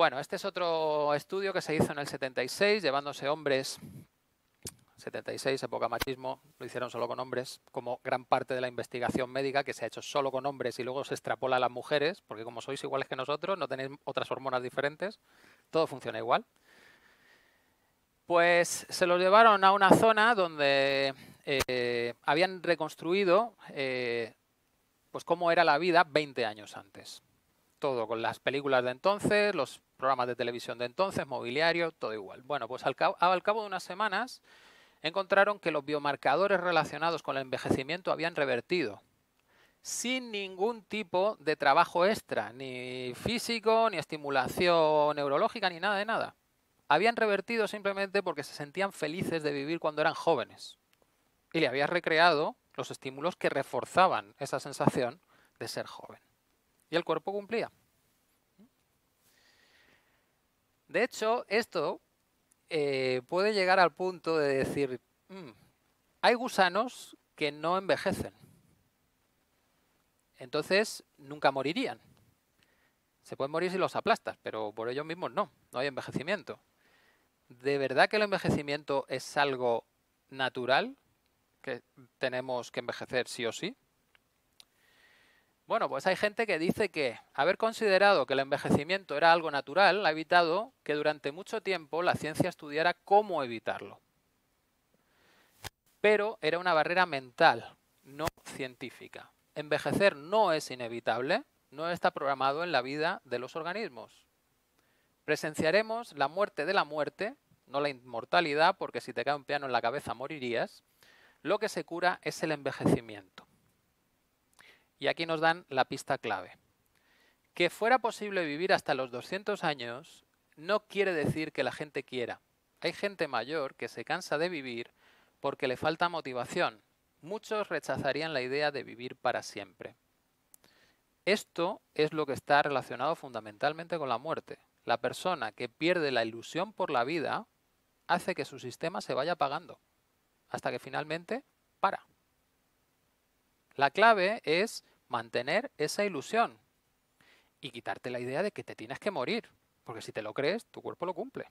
Bueno, este es otro estudio que se hizo en el 76, llevándose hombres 76, época machismo, lo hicieron solo con hombres, como gran parte de la investigación médica que se ha hecho solo con hombres y luego se extrapola a las mujeres, porque como sois iguales que nosotros, no tenéis otras hormonas diferentes, todo funciona igual. Pues se los llevaron a una zona donde eh, habían reconstruido eh, pues cómo era la vida 20 años antes. Todo con las películas de entonces, los programas de televisión de entonces, mobiliario, todo igual. Bueno, pues al cabo, de unas semanas encontraron que los biomarcadores relacionados con el envejecimiento habían revertido sin ningún tipo de trabajo extra, ni físico, ni estimulación neurológica, ni nada de nada. Habían revertido simplemente porque se sentían felices de vivir cuando eran jóvenes. Y le había recreado los estímulos que reforzaban esa sensación de ser joven. Y el cuerpo cumplía. De hecho, esto eh, puede llegar al punto de decir, mm, hay gusanos que no envejecen. Entonces, nunca morirían. Se pueden morir si los aplastas, pero por ellos mismos no, no hay envejecimiento. ¿De verdad que el envejecimiento es algo natural? ¿Que tenemos que envejecer sí o sí? Bueno, pues hay gente que dice que haber considerado que el envejecimiento era algo natural ha evitado que durante mucho tiempo la ciencia estudiara cómo evitarlo. Pero era una barrera mental, no científica. Envejecer no es inevitable, no está programado en la vida de los organismos. Presenciaremos la muerte de la muerte, no la inmortalidad, porque si te cae un piano en la cabeza morirías. Lo que se cura es el envejecimiento. Y aquí nos dan la pista clave. Que fuera posible vivir hasta los 200 años no quiere decir que la gente quiera. Hay gente mayor que se cansa de vivir porque le falta motivación. Muchos rechazarían la idea de vivir para siempre. Esto es lo que está relacionado fundamentalmente con la muerte. La persona que pierde la ilusión por la vida hace que su sistema se vaya apagando hasta que finalmente para. La clave es mantener esa ilusión y quitarte la idea de que te tienes que morir, porque si te lo crees, tu cuerpo lo cumple.